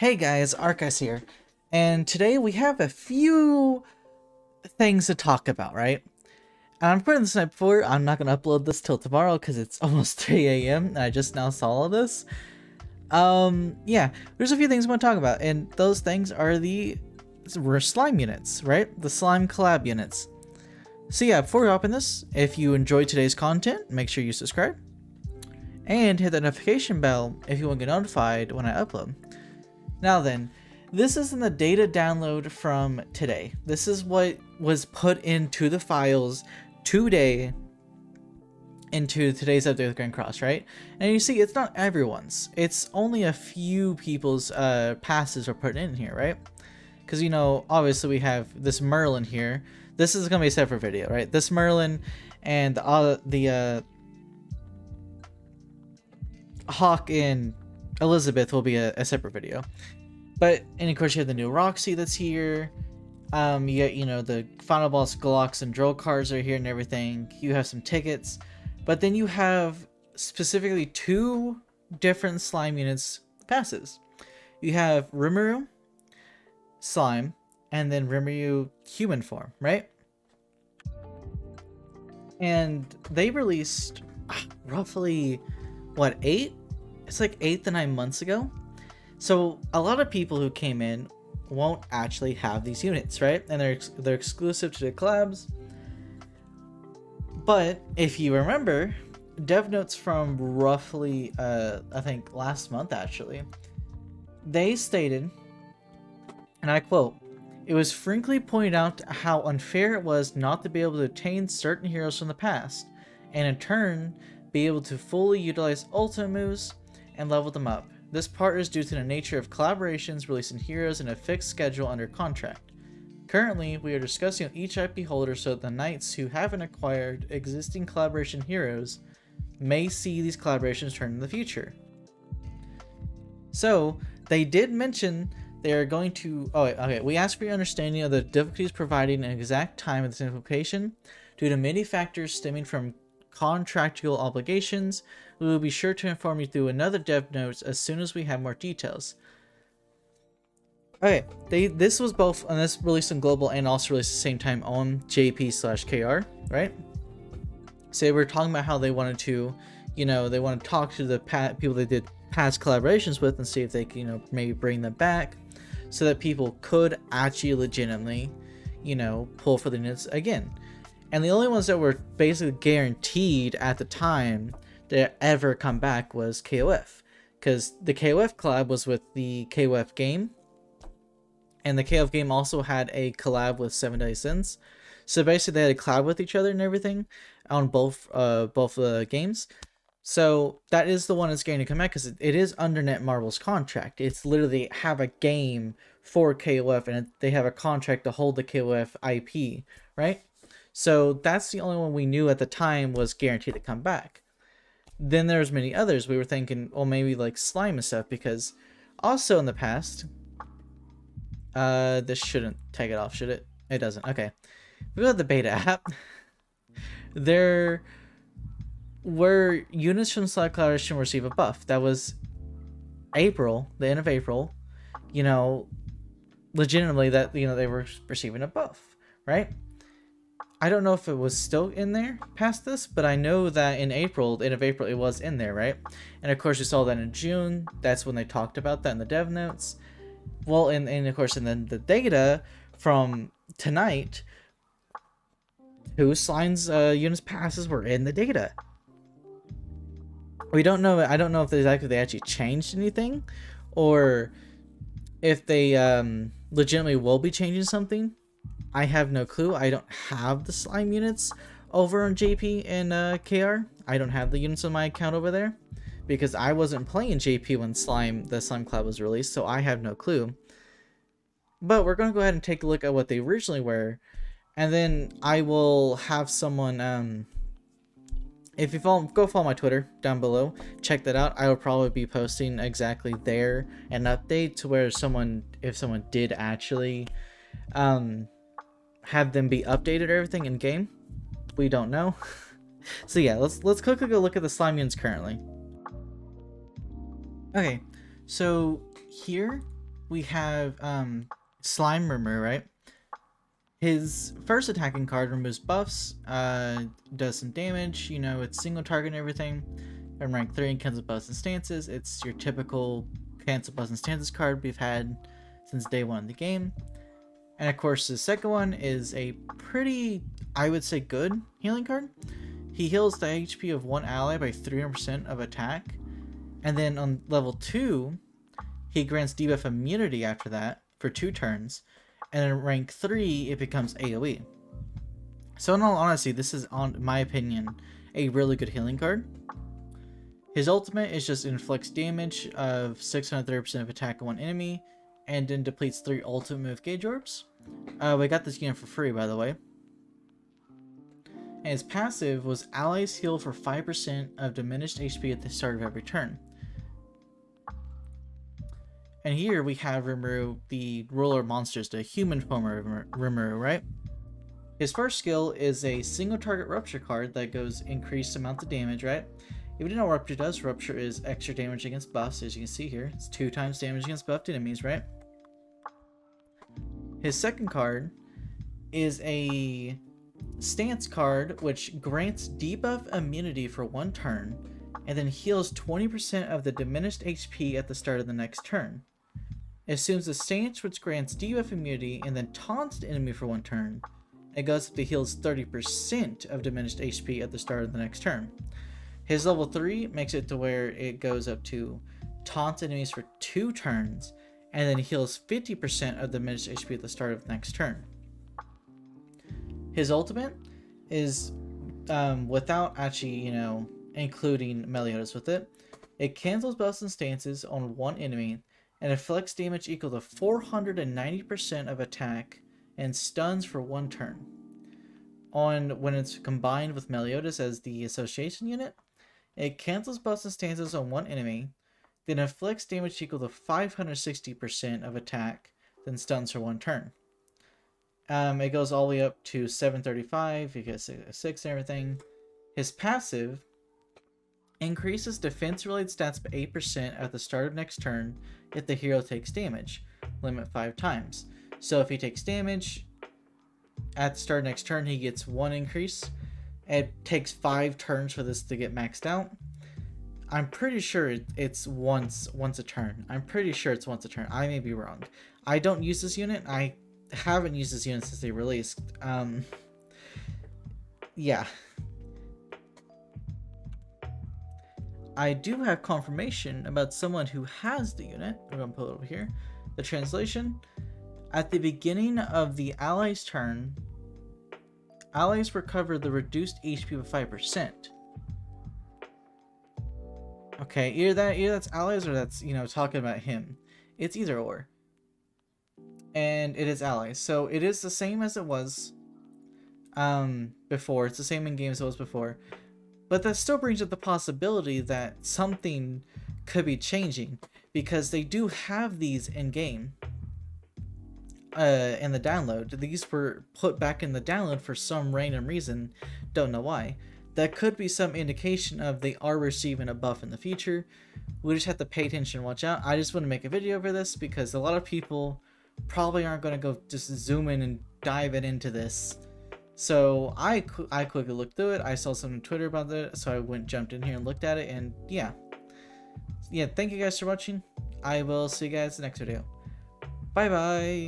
Hey guys, Arcus here, and today we have a few things to talk about, right? And I'm putting this night before, I'm not to upload this till tomorrow because it's almost 3 a.m. I just now saw all of this. Um, yeah, there's a few things I want to talk about, and those things are the slime units, right? The slime collab units. So yeah, before we open this, if you enjoyed today's content, make sure you subscribe. And hit the notification bell if you want to get notified when I upload. Now then, this isn't the data download from today. This is what was put into the files today into today's update with Grand Cross, right? And you see, it's not everyone's. It's only a few people's uh, passes are put in here, right? Because, you know, obviously we have this Merlin here. This is going to be a separate video, right? This Merlin and the, uh, the uh, Hawk and Elizabeth will be a, a separate video. But, and of course you have the new Roxy that's here. Um, you get, you know, the Final Boss Glocks and Drill cars are here and everything. You have some tickets. But then you have specifically two different slime units passes. You have Rimuru slime and then Rimuru human form, right? And they released ah, roughly what eight? It's like eight to nine months ago. So a lot of people who came in won't actually have these units, right? And they're they're exclusive to the collabs. But if you remember, dev notes from roughly uh I think last month actually, they stated, and I quote, it was frankly pointed out how unfair it was not to be able to obtain certain heroes from the past, and in turn, be able to fully utilize ultimate moves and level them up. This part is due to the nature of collaborations releasing heroes in a fixed schedule under contract. Currently, we are discussing with each IP holder so that the knights who haven't acquired existing collaboration heroes may see these collaborations turn in the future. So, they did mention they are going to... Oh, okay. We ask for your understanding of the difficulties providing an exact time of this implementation due to many factors stemming from contractual obligations, we will be sure to inform you through another dev notes as soon as we have more details. Okay, they this was both on this released on global and also released at the same time on JP slash KR, right? So they were talking about how they wanted to, you know, they want to talk to the people they did past collaborations with and see if they can, you know, maybe bring them back so that people could actually legitimately, you know, pull for the units again. And the only ones that were basically guaranteed at the time to ever come back was KOF. Because the KOF collab was with the KOF game. And the KOF game also had a collab with Seven Deadly Sins. So basically they had a collab with each other and everything on both uh both the uh, games. So that is the one that's going to come back because it, it is under Netmarble's contract. It's literally have a game for KOF and they have a contract to hold the KOF IP, right? So that's the only one we knew at the time was guaranteed to come back. Then there's many others. We were thinking, well, maybe like slime and stuff because also in the past, uh, this shouldn't take it off, should it? It doesn't. Okay. We got the beta app. there were units from Slime Collaboration receive a buff. That was April, the end of April. You know, legitimately that, you know, they were receiving a buff, right? I don't know if it was still in there past this, but I know that in April, the end of April, it was in there, right? And of course, you saw that in June. That's when they talked about that in the dev notes. Well, and, and of course, and then the data from tonight, who signs uh, units passes were in the data. We don't know. I don't know if they actually, they actually changed anything, or if they um, legitimately will be changing something I have no clue. I don't have the slime units over on JP and uh, KR. I don't have the units on my account over there because I wasn't playing JP when slime the slime cloud was released, so I have no clue. But we're going to go ahead and take a look at what they originally were, and then I will have someone. Um, if you follow, go follow my Twitter down below, check that out. I will probably be posting exactly there an update to where someone, if someone did actually, um, have them be updated or everything in game. We don't know. so yeah, let's let's quickly go look at the slime units currently. Okay, so here we have um, Slime Rimuru, right? His first attacking card removes buffs, uh, does some damage, you know, it's single target and everything. And rank 3 and cancel buffs and stances. It's your typical cancel buffs and stances card we've had since day one of the game. And of course, the second one is a pretty, I would say, good healing card. He heals the HP of one ally by 300% of attack. And then on level 2, he grants debuff immunity after that for two turns and in rank 3 it becomes AoE. So in all honesty, this is, on my opinion, a really good healing card. His ultimate is just inflicts damage of 630% of attack on one enemy, and then depletes 3 ultimate move gauge orbs. Uh, we got this unit for free, by the way. And his passive was allies heal for 5% of diminished HP at the start of every turn. And here we have Rimuru, the ruler of monsters, the human form of Rimuru, right? His first skill is a single target rupture card that goes increased amount of damage, right? If you didn't know what Rupture does, Rupture is extra damage against buffs, as you can see here. It's two times damage against buffed enemies, right? His second card is a stance card which grants debuff immunity for one turn and then heals 20% of the diminished HP at the start of the next turn assumes a stance which grants debuff immunity and then taunts the enemy for one turn. It goes up to heals 30% of diminished HP at the start of the next turn. His level 3 makes it to where it goes up to taunts enemies for two turns and then heals 50% of the diminished HP at the start of the next turn. His ultimate is um, without actually, you know, including Meliodas with it. It cancels buffs and stances on one enemy and inflicts damage equal to 490% of attack and stuns for one turn. On when it's combined with Meliodas as the association unit, it cancels buffs and stances on one enemy, then inflicts damage equal to 560% of attack, then stuns for one turn. Um, it goes all the way up to 735, he gets a 6 and everything. His passive increases defense related stats by 8% at the start of next turn if the hero takes damage, limit 5 times. So if he takes damage, at the start of next turn he gets 1 increase. It takes 5 turns for this to get maxed out. I'm pretty sure it's once once a turn. I'm pretty sure it's once a turn. I may be wrong. I don't use this unit. I haven't used this unit since they released. Um, yeah. I do have confirmation about someone who has the unit. Going to pull it over here. The translation. At the beginning of the allies' turn, allies recover the reduced HP by 5%. Okay, either that either that's allies or that's, you know, talking about him. It's either or. And it is allies. So it is the same as it was um before. It's the same in games as it was before. But that still brings up the possibility that something could be changing because they do have these in game uh, in the download. These were put back in the download for some random reason, don't know why. That could be some indication of they are receiving a buff in the future. We just have to pay attention and watch out. I just want to make a video for this because a lot of people probably aren't going to go just zoom in and dive it into this so I, I quickly looked through it. I saw something on Twitter about it, so I went jumped in here and looked at it, and yeah. Yeah, thank you guys for watching. I will see you guys next video. Bye bye!